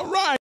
All right.